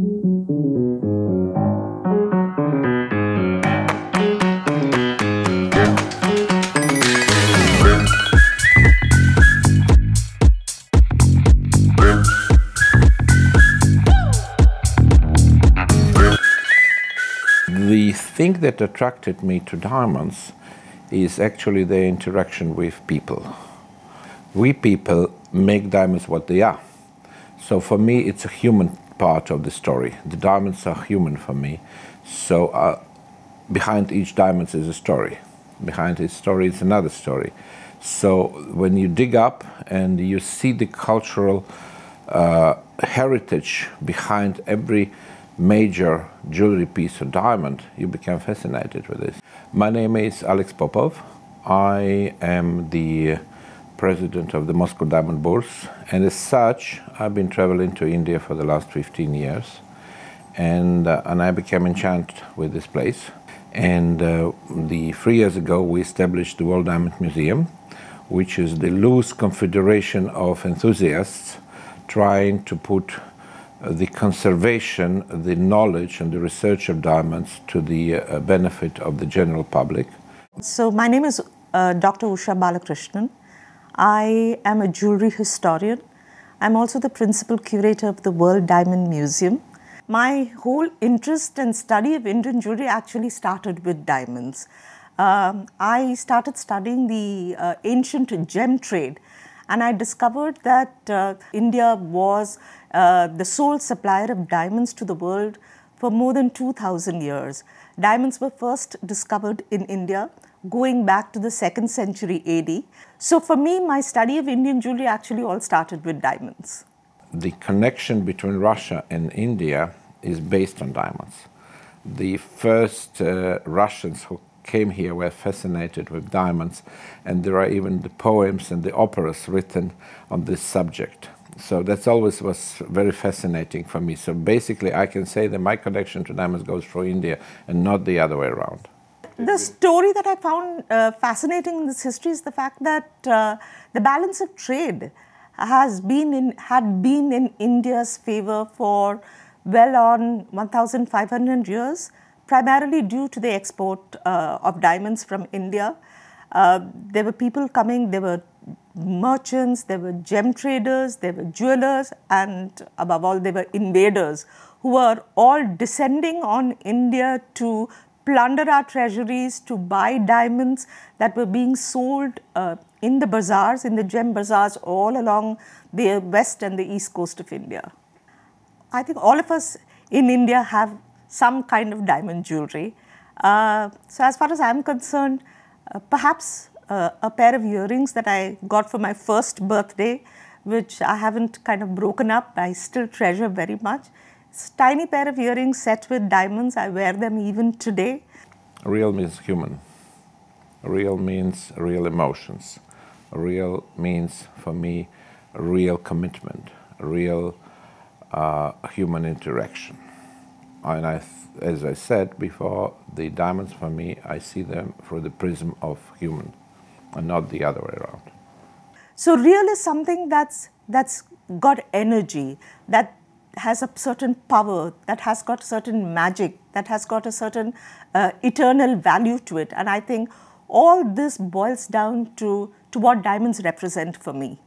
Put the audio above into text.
The thing that attracted me to diamonds is actually their interaction with people. We people make diamonds what they are. So for me, it's a human part of the story. The diamonds are human for me. So uh, behind each diamond is a story. Behind each story is another story. So when you dig up and you see the cultural uh, heritage behind every major jewelry piece of diamond, you become fascinated with this. My name is Alex Popov. I am the president of the Moscow Diamond Bourse, and as such, I've been traveling to India for the last 15 years, and uh, and I became enchanted with this place. And uh, the three years ago, we established the World Diamond Museum, which is the loose confederation of enthusiasts trying to put the conservation, the knowledge, and the research of diamonds to the uh, benefit of the general public. So, my name is uh, Dr. Usha Balakrishnan. I am a jewelry historian. I'm also the principal curator of the World Diamond Museum. My whole interest and study of Indian jewelry actually started with diamonds. Um, I started studying the uh, ancient gem trade and I discovered that uh, India was uh, the sole supplier of diamonds to the world for more than 2000 years. Diamonds were first discovered in India going back to the second century AD. So for me, my study of Indian jewelry actually all started with diamonds. The connection between Russia and India is based on diamonds. The first uh, Russians who came here were fascinated with diamonds, and there are even the poems and the operas written on this subject. So that's always was very fascinating for me. So basically, I can say that my connection to diamonds goes through India and not the other way around. The story that I found uh, fascinating in this history is the fact that uh, the balance of trade has been in had been in India's favor for well on 1,500 years primarily due to the export uh, of diamonds from India. Uh, there were people coming, there were merchants, there were gem traders, there were jewelers, and above all, there were invaders who were all descending on India to plunder our treasuries, to buy diamonds that were being sold uh, in the bazaars, in the gem bazaars all along the west and the east coast of India. I think all of us in India have some kind of diamond jewelry. Uh, so as far as I'm concerned, uh, perhaps uh, a pair of earrings that I got for my first birthday, which I haven't kind of broken up, I still treasure very much. Tiny pair of earrings set with diamonds. I wear them even today. Real means human. Real means real emotions. Real means, for me, real commitment, real uh, human interaction and I, as I said before, the diamonds for me, I see them through the prism of human, and not the other way around. So real is something that's that's got energy, that has a certain power, that has got certain magic, that has got a certain uh, eternal value to it, and I think all this boils down to to what diamonds represent for me.